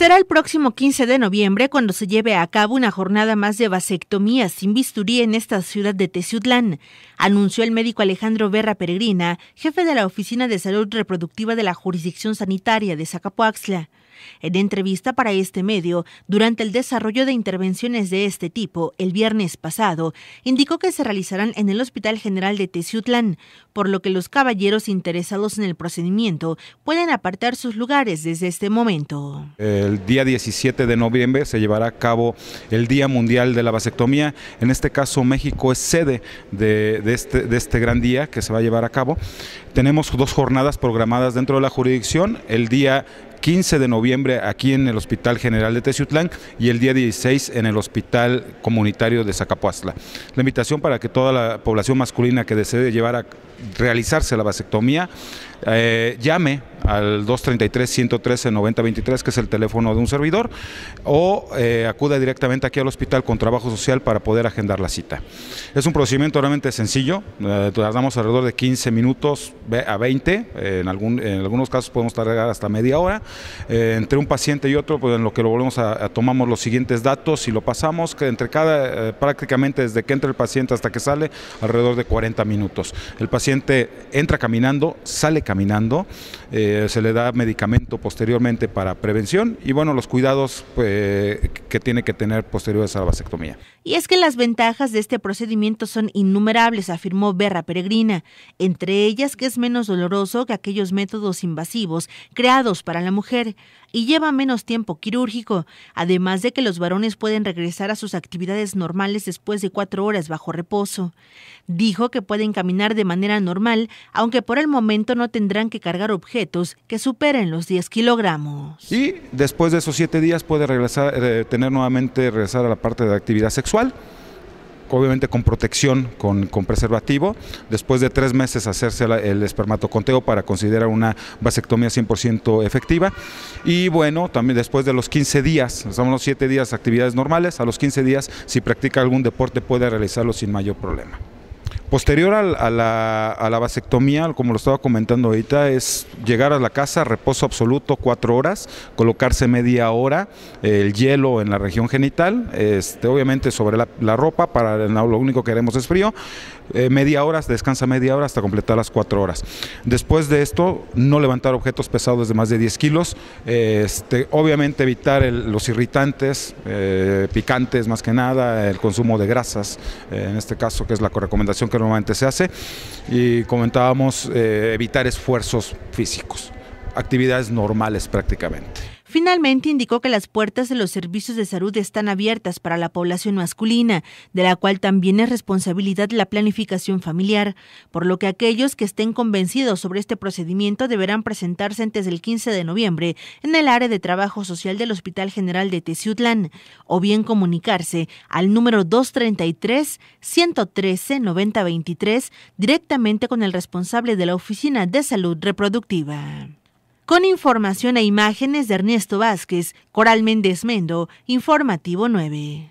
Será el próximo 15 de noviembre cuando se lleve a cabo una jornada más de vasectomía sin bisturí en esta ciudad de Teciutlán, anunció el médico Alejandro Berra Peregrina, jefe de la Oficina de Salud Reproductiva de la Jurisdicción Sanitaria de Zacapoaxtla. En entrevista para este medio, durante el desarrollo de intervenciones de este tipo el viernes pasado, indicó que se realizarán en el Hospital General de Teciutlán, por lo que los caballeros interesados en el procedimiento pueden apartar sus lugares desde este momento. El día 17 de noviembre se llevará a cabo el Día Mundial de la Vasectomía. En este caso, México es sede de, este, de este gran día que se va a llevar a cabo. Tenemos dos jornadas programadas dentro de la jurisdicción. El día 15 de noviembre aquí en el Hospital General de Teciutlán y el día 16 en el Hospital Comunitario de Zacapuazla. La invitación para que toda la población masculina que desee llevar a realizarse la vasectomía eh, llame al 233-113-9023, que es el teléfono de un servidor, o eh, acuda directamente aquí al hospital con trabajo social para poder agendar la cita. Es un procedimiento realmente sencillo, eh, tardamos alrededor de 15 minutos a 20, en, algún, en algunos casos podemos tardar hasta media hora. Eh, entre un paciente y otro, pues en lo que lo volvemos a, tomamos los siguientes datos y lo pasamos, que entre cada, prácticamente desde que entra el paciente hasta que sale, alrededor de 40 minutos. El paciente entra caminando, sale caminando, se le da medicamento posteriormente para prevención y bueno, los cuidados pues, que tiene que tener posteriores a la vasectomía. Y es que las ventajas de este procedimiento son innumerables, afirmó Berra Peregrina, entre ellas que es menos doloroso que aquellos métodos invasivos creados para la mujer y lleva menos tiempo quirúrgico, además de que los varones pueden regresar a sus actividades normales después de cuatro horas bajo reposo. Dijo que pueden caminar de manera normal, aunque por el momento no tendrán que cargar objetos que superen los 10 kilogramos. Y después de esos siete días puede regresar, eh, tener nuevamente regresar a la parte de actividad sexual obviamente con protección, con, preservativo. Después de tres meses hacerse el espermatoconteo para considerar una vasectomía 100% efectiva. Y bueno, también después de los 15 días, estamos los 7 días actividades normales, a los 15 días si practica algún deporte puede realizarlo sin mayor problema. Posterior a, la, vasectomía, como lo estaba comentando ahorita, es llegar a la casa, reposo absoluto, cuatro horas, colocarse media hora el hielo en la región genital, este, obviamente sobre la, ropa, para lo único que queremos es frío, eh, media hora, descansa media hora hasta completar las cuatro horas. Después de esto, no levantar objetos pesados de más de 10 kilos, este, obviamente evitar los irritantes, eh, picantes más que nada, el consumo de grasas, eh, en este caso que es la recomendación que normalmente se hace, y comentábamos evitar esfuerzos físicos, actividades normales prácticamente. Finalmente indicó que las puertas de los servicios de salud están abiertas para la población masculina, de la cual también es responsabilidad la planificación familiar, por lo que aquellos que estén convencidos sobre este procedimiento deberán presentarse antes del 15 de noviembre en el área de trabajo social del Hospital General de Teciutlán, o bien comunicarse al número 233 113 9023 directamente con el responsable de la Oficina de Salud Reproductiva. Con información e imágenes de Ernesto Vázquez, Coral Méndez Mendo, Informativo 9.